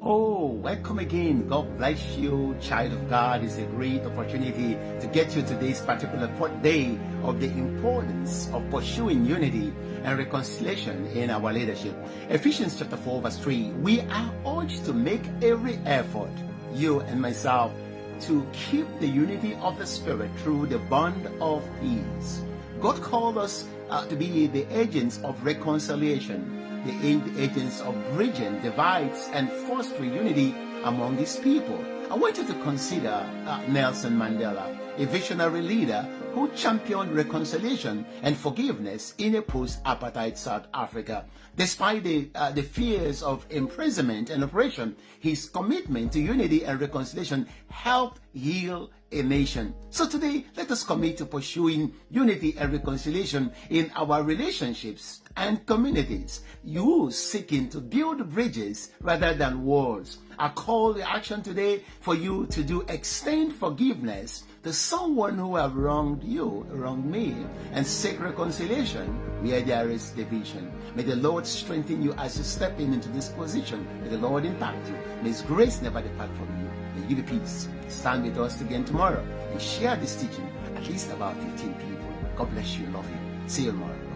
Oh, welcome again. God bless you, child of God. It's a great opportunity to get you to this particular day of the importance of pursuing unity and reconciliation in our leadership. Ephesians chapter 4, verse 3. We are urged to make every effort, you and myself, to keep the unity of the Spirit through the bond of peace. God called us uh, to be the agents of reconciliation the agents of bridging divides and fostering unity among these people. I want you to consider uh, Nelson Mandela, a visionary leader who championed reconciliation and forgiveness in a post-apartheid South Africa. Despite the, uh, the fears of imprisonment and oppression, his commitment to unity and reconciliation helped heal a nation. So today, let us commit to pursuing unity and reconciliation in our relationships and communities. You seeking to build bridges rather than walls. I call the action today for you to do extend forgiveness to someone who have wronged you, wronged me, and seek reconciliation where there is division. May the Lord strengthen you as you step in into this position. May the Lord impact you. May His grace never depart from you. May you you peace. Stand with us again tomorrow and share this teaching at least about 15 people. God bless you. Love you. See you tomorrow.